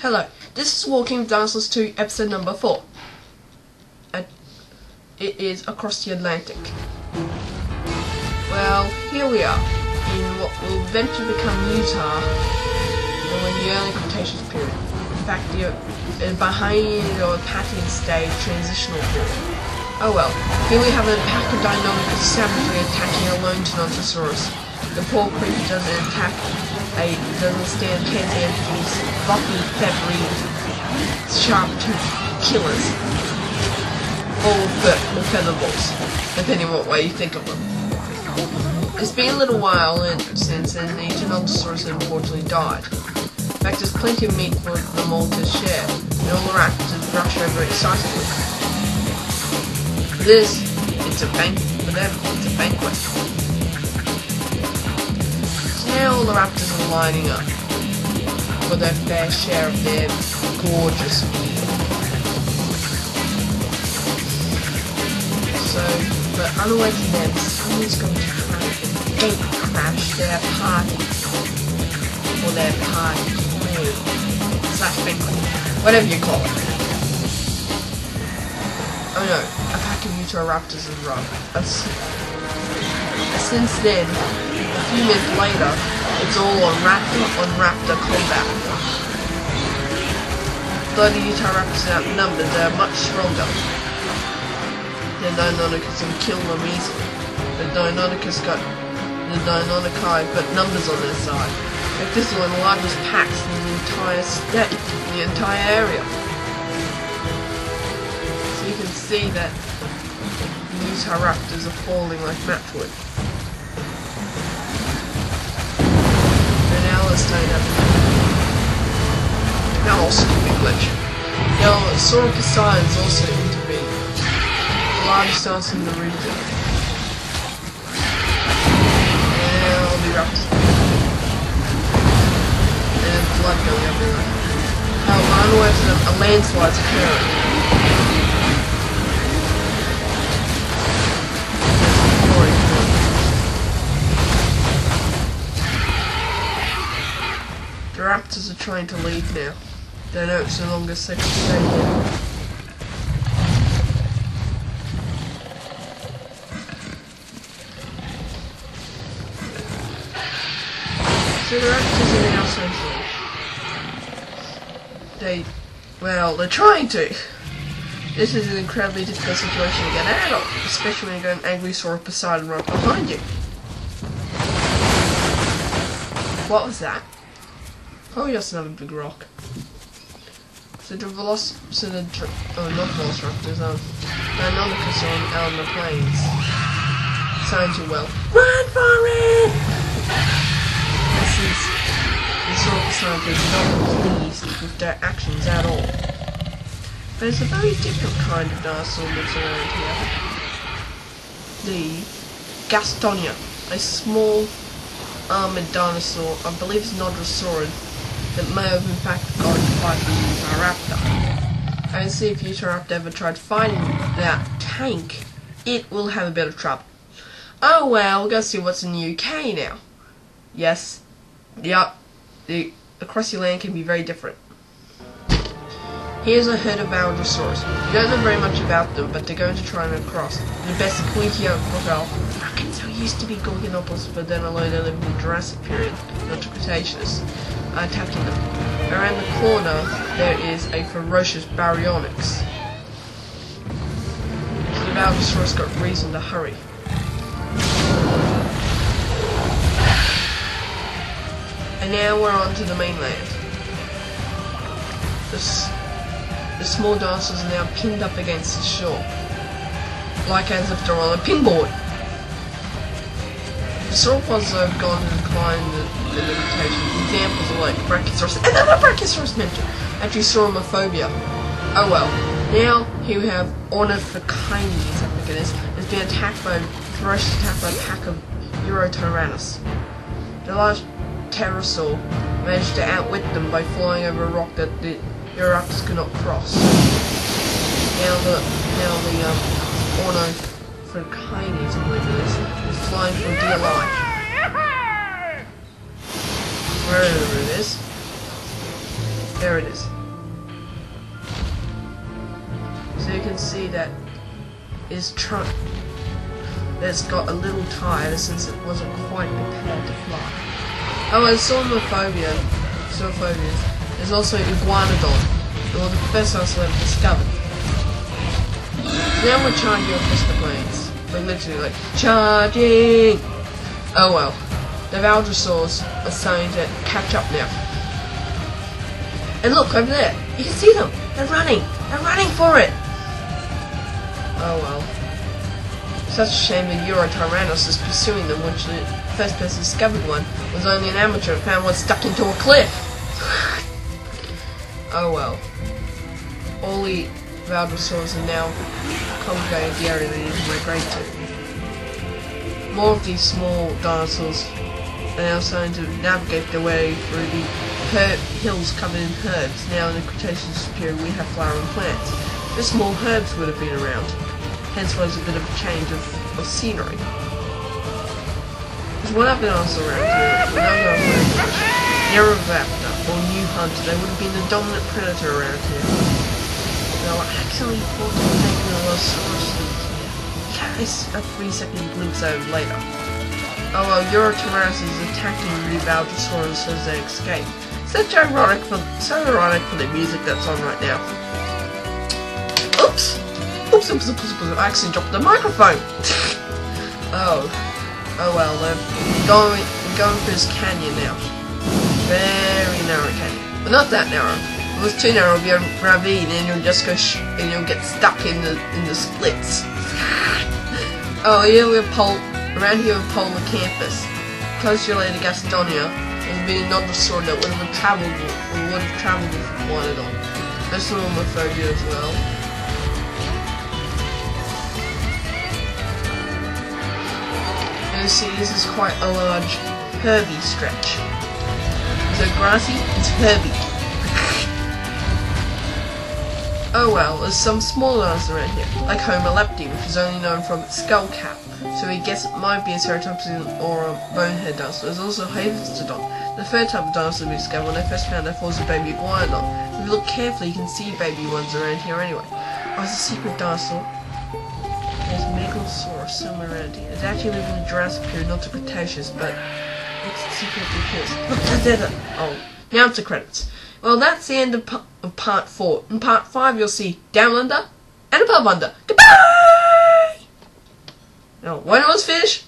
Hello, this is Walking Dinosaurs 2, episode number 4. And it is across the Atlantic. Well, here we are, in what will eventually become Utah, in the early Cretaceous period. In fact, the uh, behind or Pathian stage transitional period. Oh well, here we have a pack of attacking a lone Tyrannosaurus. The poor creature doesn't attack a doesn't stand a chance against these floppy, feathery, sharp-toothed killers. Or, fe- or balls, depending what way you think of them. It's been a little while since an Tyrannosaurus unfortunately died. In fact, there's plenty of meat for them all to share, and all the raptors rush over excitedly. This, it's a banquet for them, it's a banquet. All the raptors are lining up for their fair share of their gorgeous meal. So, but unaware to them, someone's going to crash and crash their party. Or their party. Slash banquet. Whatever you call it. Oh no, a pack of Utahraptors has run. Since then, a few minutes later, it's all on raptor on raptor combat. Though the Utahraptors are outnumbered, they are much stronger. The Deinonychus can kill them easily. The Deinonychus got the Deinonychi got numbers on their side. Like this is one the largest packs in the entire state, the entire area. So you can see that the Utahraptors are falling like matchwood. And let's turn up. Now I'll stupid glitch. Now Sauroposeidons also intervene. The largest dinosaur in the region. Now the raptors. And there's blood going everywhere. Now away a landslide's occurring. The raptors are trying to leave now. They know it's no longer safe to stay here. So the raptors are now social. They, well, they're trying to. This is an incredibly difficult situation to get out of, especially when you got an angry Sauroposeidon right behind you. What was that? Probably just another big rock. So the veloc so the oh not velociraptors, um Deinonychus are on, the plains. Sounds you well. Run for it! This is the Sauroposeidon is not pleased with their actions at all. There's a very different kind of dinosaur lives around here. The Gastonia, a small armored dinosaur, I believe it's Nodosaurid, that may have in fact gone to fight the Utahraptor. And see if Utahraptor ever tried fighting that tank, it will have a bit of trouble. Oh well, we'll gonna see what's in the UK now. Yes, yep, the across the land can be very different. Here's a herd of Allosaurus. You don't know very much about them, but they're going to try and cross. The best pointy out crocodile. Arkansas used to be Gorgonopus, but then alone they lived in the Jurassic period, not the Cretaceous, Uh, attacking them. Around the corner, there is a ferocious Baryonyx. The Allosaurus got reason to hurry. And now we're on to the mainland. This the small dinosaurs are now pinned up against the shore, like as if they're on a pinboard. The sauropods have gone to decline the, the rotation. Examples are like Brachiosaurus, And another Brachiosaurus mentioned, Antrasauromophobia. Oh well. Now, here we have Ornithocheirus, I think it is, has been attacked by, ferocious attack by a pack of Eurotyrannus. The large pterosaur managed to outwit them by flying over a rock that the Euraptors could not cross. Now the now the um Ornithocheirus, I believe it is, is flying dear life. Wherever it is. There it is. So you can see that is trunk that's got a little tire since it wasn't quite prepared to fly. Oh, and Sormophobia, Sormophobias. There's also Iguanodon, well, the first dinosaur ever discovered. Now we're charging off Mr. Planes. Literally like, charging! Oh well. The Valdrasaurs are starting to catch up now. And look, over there, you can see them! They're running! They're running for it! Oh well. Such a shame that Eurotyrannos is pursuing them, which the first person discovered one was only an amateur and found one stuck into a cliff. oh well. All the Valdrasaurs are now congregated the area they need to migrate to. More of these small dinosaurs are now starting to navigate their way through the hills covered in herbs. Now in the Cretaceous period we have flowering plants. The small herbs would have been around. Hence there's a bit of a change of, of scenery. There's one other dinosaur around here. Another Neovenator, or New Hunter. They would have been the dominant predator around here. Were actually thought to have taken a Losaurus here. Guys, a three second glimpse of later. Oh well, Eurotyrannos is attacking the Valdrasaurus as they escape. Such ironic for so ironic for the music that's on right now. Oops! Oops, oops, oops, oops, oops. I actually dropped the microphone! oh. Oh well, they're going, going through this canyon now. Very narrow canyon. But not that narrow. Was too narrow, be a ravine and you'll just go and you'll get stuck in the in the splits. oh, here we're pole around here with Polacanthus. Close to Gastonia, would be another sword that would have traveled or would have traveled if it wanted on. That's homophobia as well. See this is quite a large herby stretch. Is it grassy? It's herby. Oh well, there's some smaller ones around here, like Homo lepti, which is only known from its skull cap, so we guess it might be a ceratopsian or a bonehead dinosaur. There's also Havestodon, the third type of dinosaur we discovered when I first found was a baby iguanodon. If you look carefully, you can see baby ones around here anyway. Oh, it's a secret dinosaur. There's Megalosaurus somewhere around here. It actually lived in the Jurassic period, not the Cretaceous, but it's secret because look, there's... it. Oh, now to credits. Well, that's the end of, of part four. In part five, you'll see Down Under and Above Under. Goodbye. Now, when was finished,